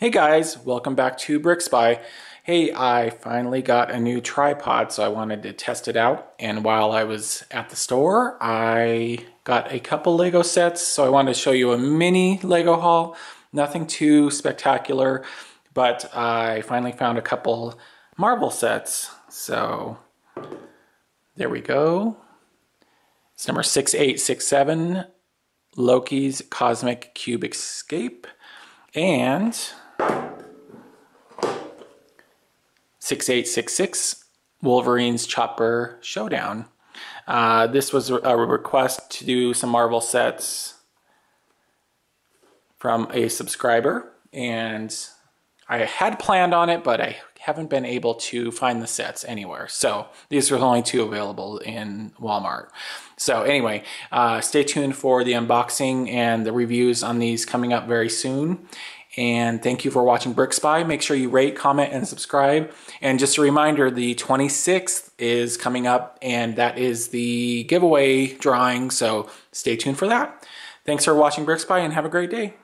Hey guys, welcome back to BrickSpy. Hey, I finally got a new tripod, so I wanted to test it out. And while I was at the store, I got a couple Lego sets, so I wanted to show you a mini Lego haul. Nothing too spectacular, but I finally found a couple Marvel sets. So there we go. It's number 6867, Loki's Cosmic Cube Escape. And 6866 Wolverine's Chopper Showdown. Uh, this was a request to do some Marvel sets from a subscriber, and I had planned on it, but I haven't been able to find the sets anywhere. So these are the only two available in Walmart. So anyway, uh, stay tuned for the unboxing and the reviews on these coming up very soon. And thank you for watching BrickSpy. Make sure you rate, comment, and subscribe. And just a reminder, the 26th is coming up, and that is the giveaway drawing. So stay tuned for that. Thanks for watching BrickSpy, and have a great day.